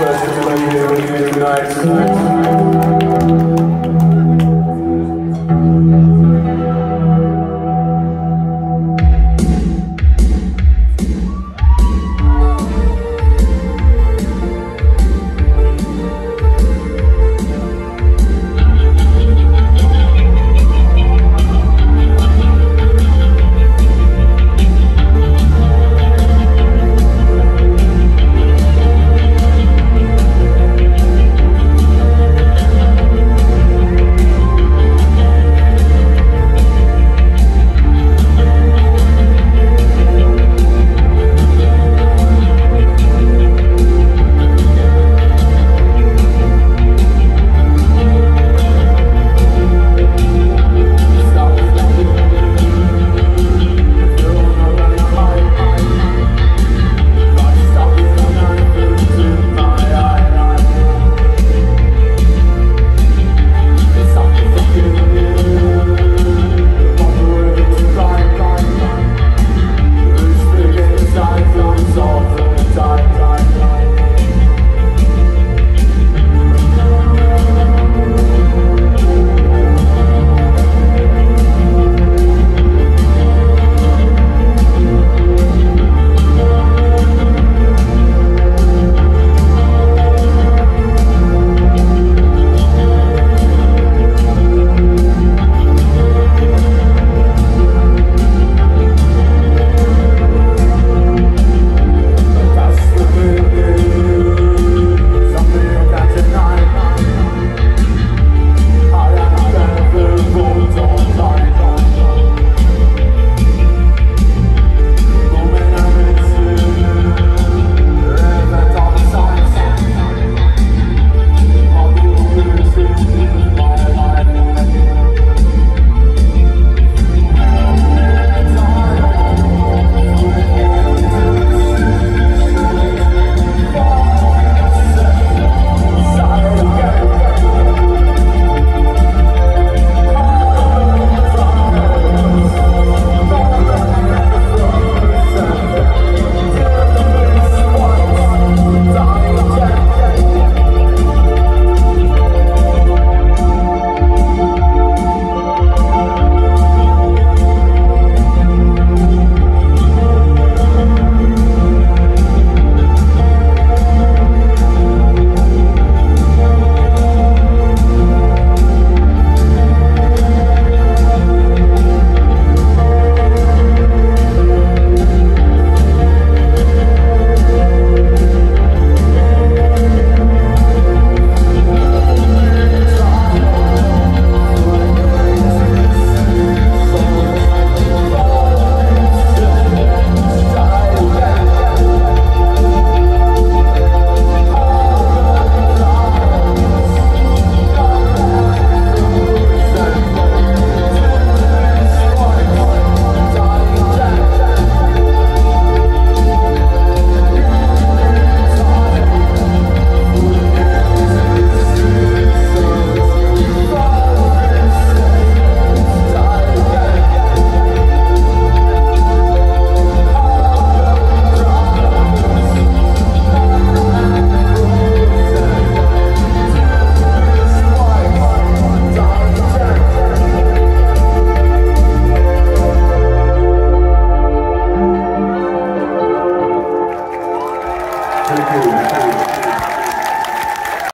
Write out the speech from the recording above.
pleasure to be here with you tonight.